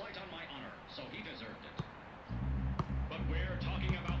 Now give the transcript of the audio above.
Slight on my honor, so he deserved it. But we're talking about